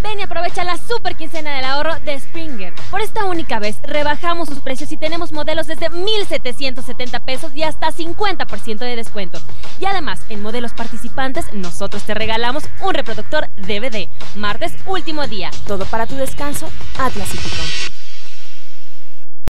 Ven y aprovecha la super quincena del ahorro de Springer. Por esta única vez rebajamos sus precios y tenemos modelos desde 1,770 pesos y hasta 50% de descuento. Y además, en modelos participantes, nosotros te regalamos un reproductor DVD. Martes, último día. Todo para tu descanso, Atlas Hípico.